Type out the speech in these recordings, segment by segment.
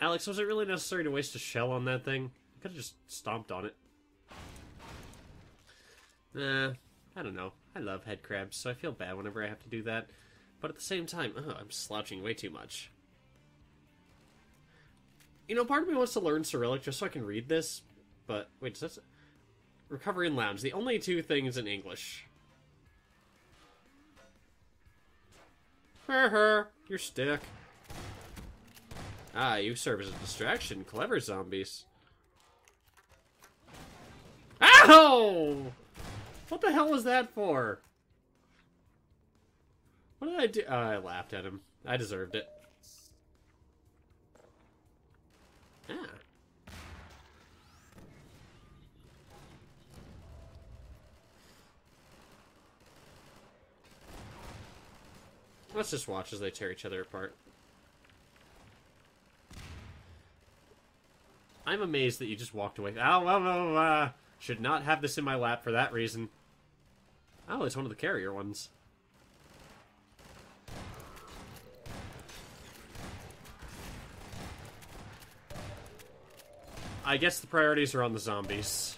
Alex, was it really necessary to waste a shell on that thing? I Could have just stomped on it. Nah, I don't know. I love head crabs, so I feel bad whenever I have to do that. But at the same time, oh, I'm slouching way too much. You know, part of me wants to learn Cyrillic just so I can read this, but wait, does that recovery and lounge? The only two things in English. Her, her, your stick. Ah, you serve as a distraction. Clever zombies. Ow! What the hell was that for? What did I do? Oh, I laughed at him. I deserved it. Ah. Let's just watch as they tear each other apart. I'm amazed that you just walked away. Oh, uh, should not have this in my lap for that reason. Oh, it's one of the carrier ones. I guess the priorities are on the zombies.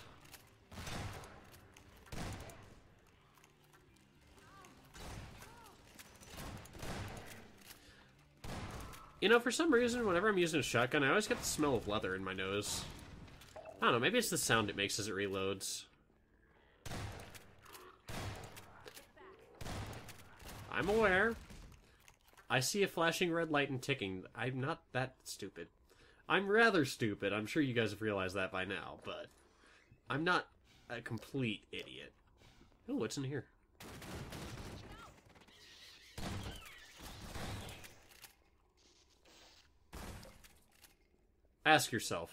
You know, for some reason, whenever I'm using a shotgun, I always get the smell of leather in my nose. I don't know, maybe it's the sound it makes as it reloads. I'm aware. I see a flashing red light and ticking. I'm not that stupid. I'm rather stupid. I'm sure you guys have realized that by now, but I'm not a complete idiot. Oh, what's in here? Ask yourself.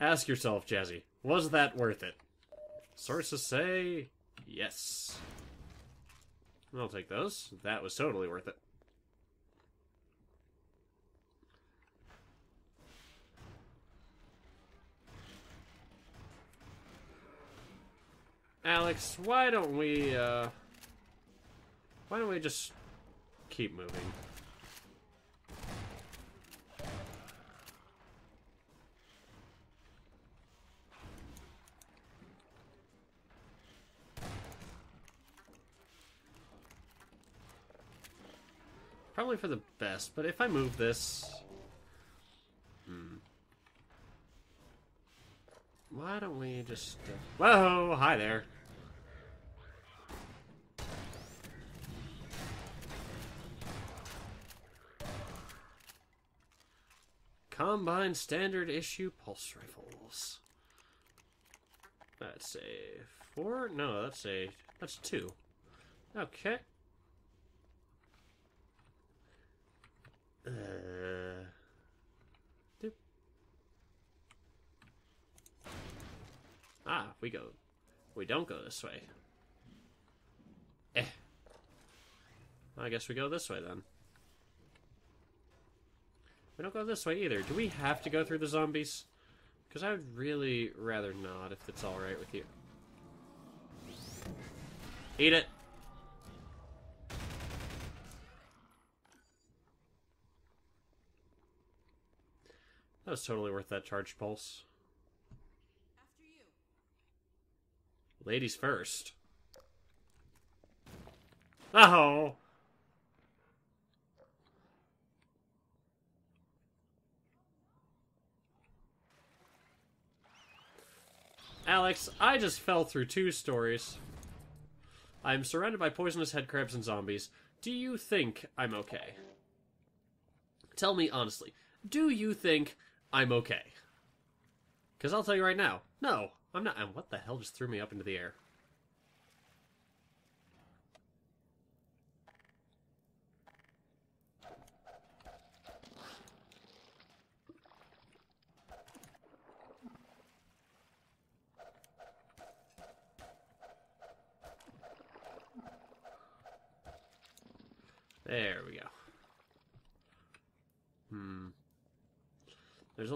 Ask yourself, Jazzy, was that worth it? Sources say yes. I'll take those. That was totally worth it. Alex, why don't we, uh... Why don't we just keep moving? For the best, but if I move this... Hmm. Why don't we just... Uh... Whoa! Hi there. Combine standard issue pulse rifles. That's a four? No, that's a that's two. Okay. Uh, doop. Ah, we go. We don't go this way. Eh. I guess we go this way then. We don't go this way either. Do we have to go through the zombies? Because I would really rather not if it's alright with you. Eat it! That was totally worth that charged pulse. Ladies first. Oh! Alex, I just fell through two stories. I'm surrounded by poisonous headcrabs and zombies. Do you think I'm okay? Tell me honestly, do you think I'm okay? Because I'll tell you right now, no, I'm not. And what the hell just threw me up into the air? There we go.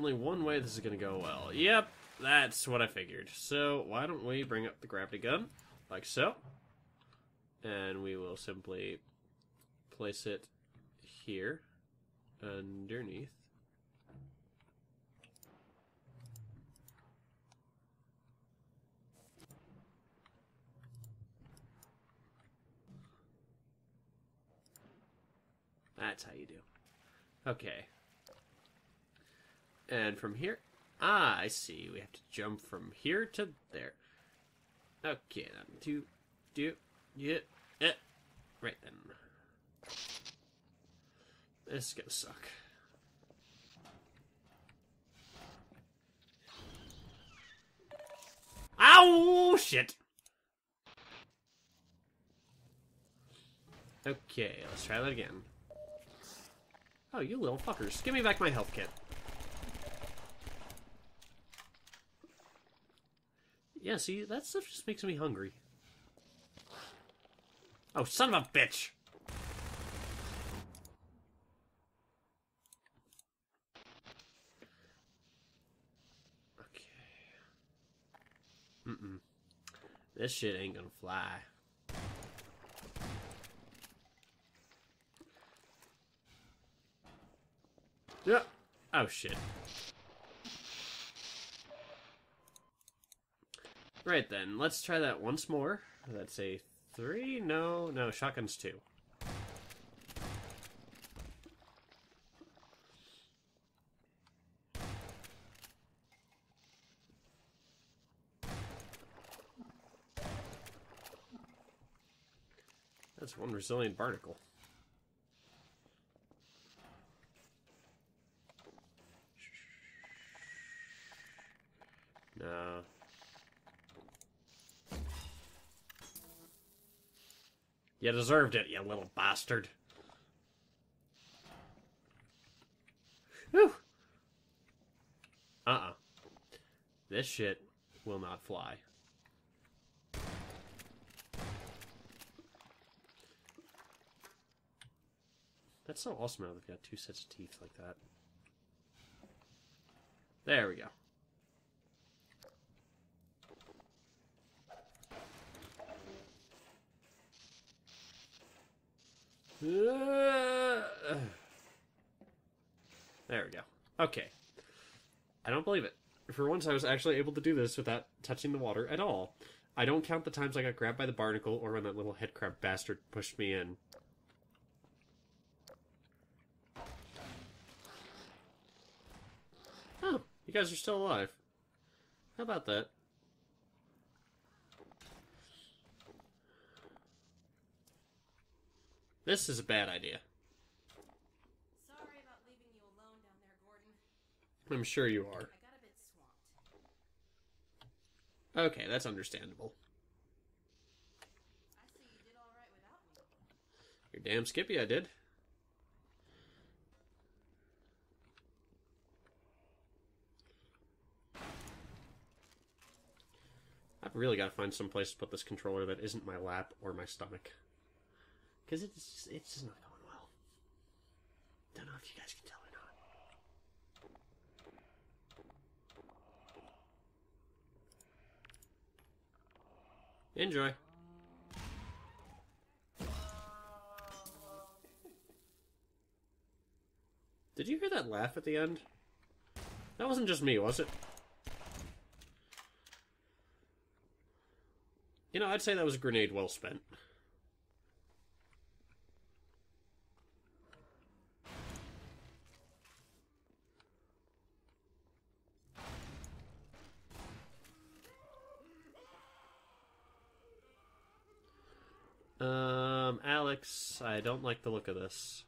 only one way this is going to go well. Yep, that's what I figured. So why don't we bring up the gravity gun, like so. And we will simply place it here, underneath. That's how you do. Okay, and from here... Ah, I see. We have to jump from here to there. Okay, then. Do... Do... Yeah. Eh. Right then. This is gonna suck. Ow! Shit! Okay, let's try that again. Oh, you little fuckers. Give me back my health kit. Yeah, see, that stuff just makes me hungry. Oh, son of a bitch! Okay. Mm-mm. This shit ain't gonna fly. Yeah. Oh shit. Right then, let's try that once more. That's a three? No, no, shotgun's two. That's one resilient barnacle. No. You deserved it, you little bastard. Whew. Uh-uh. This shit will not fly. That's so awesome how they've got two sets of teeth like that. There we go. Uh, there we go. Okay. I don't believe it. For once, I was actually able to do this without touching the water at all. I don't count the times I got grabbed by the barnacle or when that little headcrab bastard pushed me in. Oh, you guys are still alive. How about that? This is a bad idea. Sorry about leaving you alone down there, Gordon. I'm sure you are. I got a bit swamped. Okay, that's understandable. I see you did all right without me. You're damn skippy, I did. I've really got to find some place to put this controller that isn't my lap or my stomach. Because it's it's just not going well. Don't know if you guys can tell or not. Enjoy. Did you hear that laugh at the end? That wasn't just me, was it? You know, I'd say that was a grenade well spent. Um, Alex, I don't like the look of this.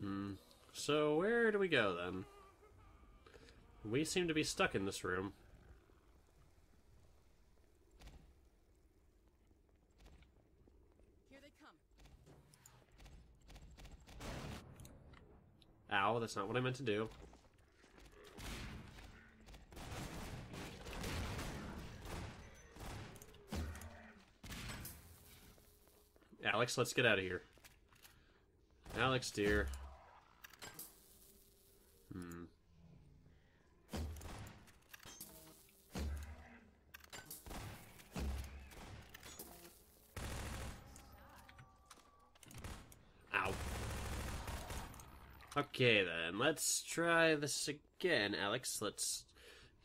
Hmm. So, where do we go then? We seem to be stuck in this room. Ow, that's not what I meant to do. Alex, let's get out of here. Alex, dear. Hmm. Ow. Okay then, let's try this again, Alex. Let's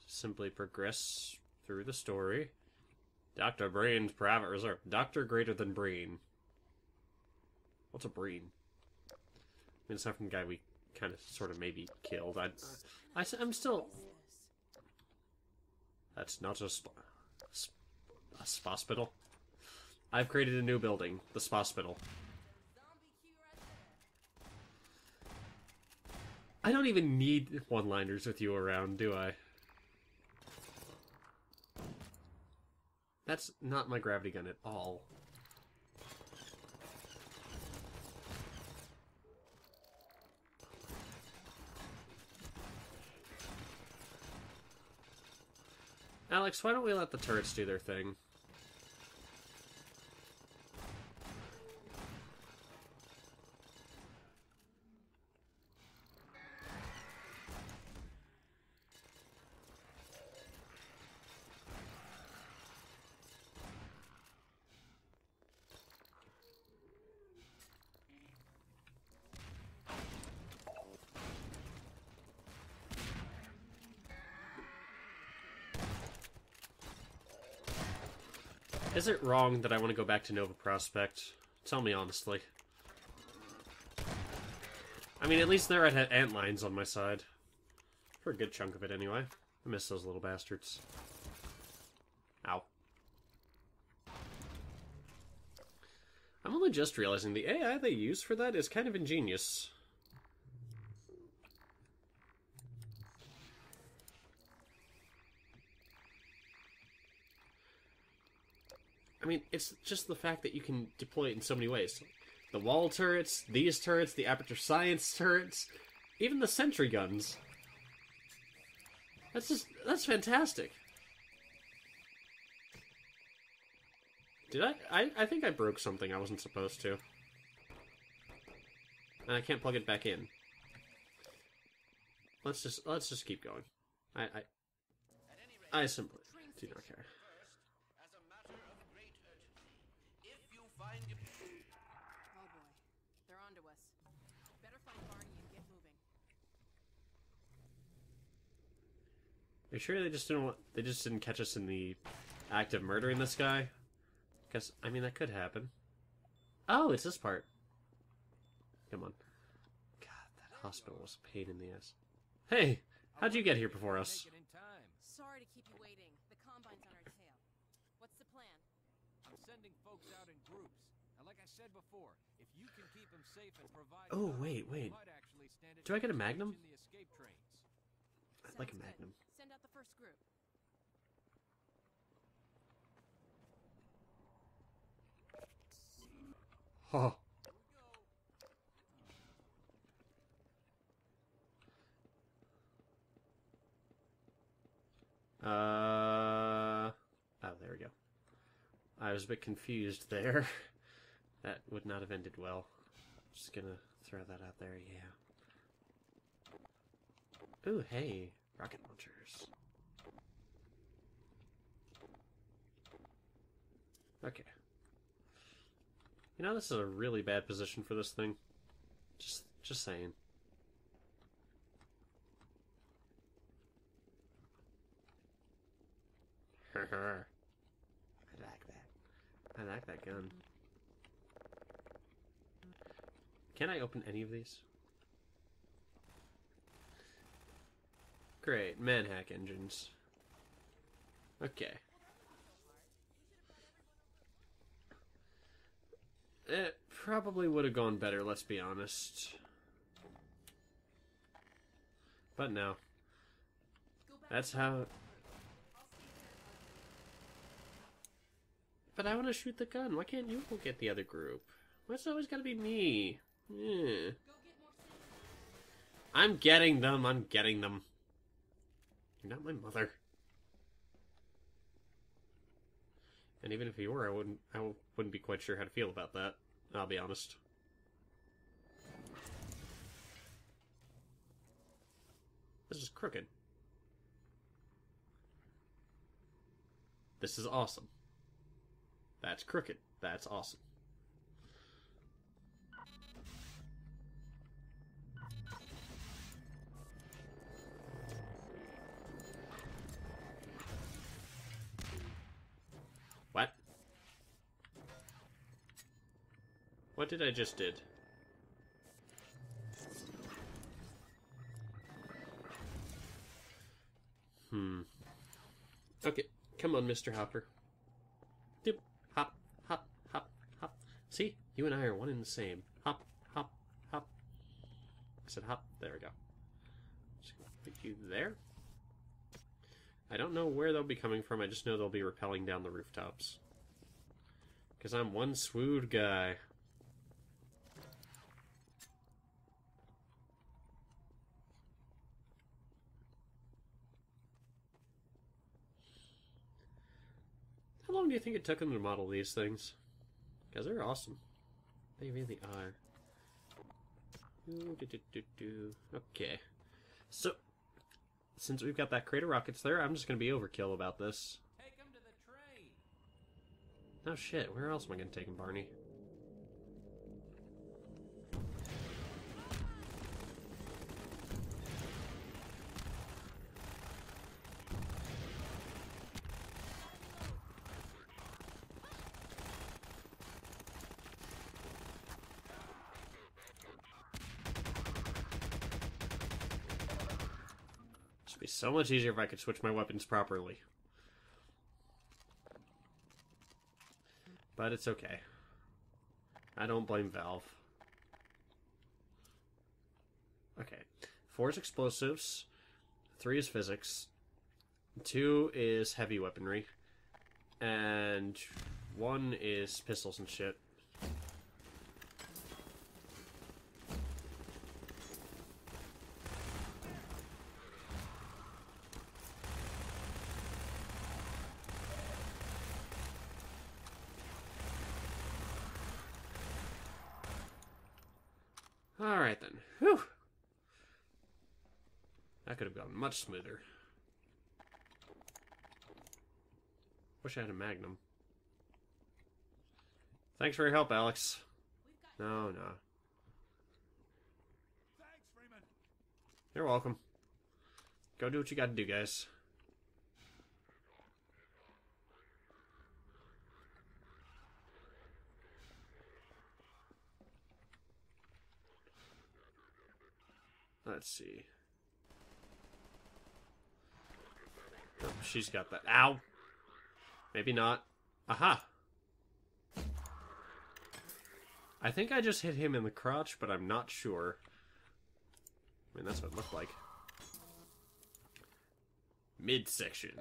simply progress through the story. Dr. Brain's private reserve. Doctor greater than Brain. What's a Brain? I mean, not from the guy we kind of, sort of, maybe killed. I, I, am still. That's not a sp- sp- a hospital. I've created a new building, the hospital. Zombie queue right there. I don't even need one-liners with you around, do I? That's not my gravity gun at all. Alex, why don't we let the turrets do their thing? Is it wrong that I want to go back to Nova Prospekt? Tell me honestly. I mean, at least there I had antlions on my side. For a good chunk of it, anyway. I miss those little bastards. Ow. I'm only just realizing the AI they use for that is kind of ingenious. I mean, it's just the fact that you can deploy it in so many ways. The wall turrets, these turrets, the aperture science turrets, even the sentry guns. That's just that's fantastic. Did I, I I think I broke something I wasn't supposed to. And I can't plug it back in. Let's just let's just keep going. I I I simply do not care. as a matter of great urgency. If Oh boy. They're onto us. Better find Barney and get moving. Are you sure they just didn't want, they just didn't catch us in the act of murdering this guy? Because I mean that could happen. Oh, it's this part. Come on. God, that hospital was a pain in the ass. Hey, how'd you get here before us? Make it in time. Sorry to keep you waiting. The Combine's on our tail. What's the plan? I'm sending folks out in groups. And like I said before, if you can keep them safe and provide Oh, wait, wait. actually Do I get a Magnum? The escape trains. I'd like a Sounds good. magnum. Send out the first group. Oh. Uh, oh, there we go. I was a bit confused there. that would not have ended well. I'm Just gonna throw that out there, yeah. Ooh, hey, rocket launchers. Okay. You know, this is a really bad position for this thing. Just, just saying. I like that. I like that gun. Can I open any of these? Great, manhack engines. Okay. It probably would have gone better, let's be honest. But no. That's how. But I want to shoot the gun. Why can't you go get the other group? Why it's always gotta be me? Yeah. I'm getting them. I'm getting them. You're not my mother. And even if you were, I wouldn't. I wouldn't be quite sure how to feel about that. I'll be honest. This is crooked. This is awesome. That's crooked. That's awesome. What did I just did? Hmm. Okay, come on, Mr. Hopper. Doop, hop, hop, hop, hop. See, you and I are one and the same. Hop, hop, hop. I said hop. There we go. Just put you there. I don't know where they'll be coming from. I just know they'll be rappelling down the rooftops. Because I'm one swood guy. Long do you think it took them to model these things? Because they're awesome. They really are. Ooh, do, do, do. Okay. So, since we've got that crate of rockets there, I'm just going to be overkill about this. Take him to the train. Oh shit, where else am I going to take him, Barney? Be so much easier if I could switch my weapons properly. But it's okay. I don't blame Valve. Okay. Four is explosives. Three is physics. Two is heavy weaponry. And one is pistols and shit. Alright then. Whew. That could have gone much smoother. Wish I had a magnum. Thanks for your help, Alex. No, no. Thanks, Freeman. You're welcome. Go do what you gotta do, guys. Let's see. Oh, she's got that. Ow! Maybe not. Aha! I think I just hit him in the crotch, but I'm not sure. I mean, that's what it looked like. Midsection.